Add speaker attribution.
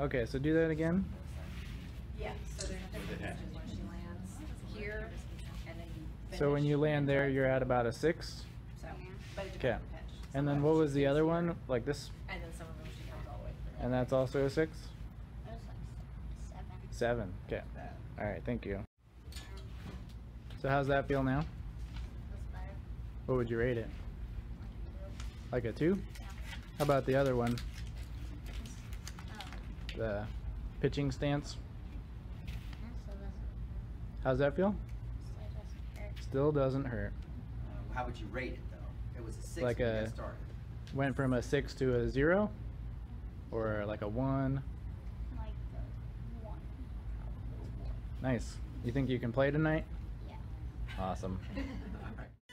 Speaker 1: Okay, so do that again.
Speaker 2: Yeah, so there's when she lands here, and then you
Speaker 1: So when
Speaker 2: finish,
Speaker 1: you land there, you're at about a six.
Speaker 2: So, but it depends on the pitch.
Speaker 1: And then what was the other one? Like this?
Speaker 2: And then some of them she comes all the way through.
Speaker 1: And that's also a six?
Speaker 3: It was like seven.
Speaker 1: Seven. Okay. All right, thank you. So how's that feel now?
Speaker 3: That's better.
Speaker 1: What would you rate it?
Speaker 3: Like a
Speaker 1: two? How about the other one? The pitching stance?
Speaker 3: so that's
Speaker 1: How's that feel?
Speaker 3: so it doesn't hurt.
Speaker 1: Still doesn't hurt.
Speaker 4: Uh, How would you rate it though? It was a six
Speaker 1: Like
Speaker 4: when you
Speaker 1: a-
Speaker 4: got started.
Speaker 1: Went from a six to a zero? Or like a one?
Speaker 3: Like the one. Probably one.
Speaker 1: Nice. You think you can play tonight?
Speaker 3: Yeah.
Speaker 1: Awesome.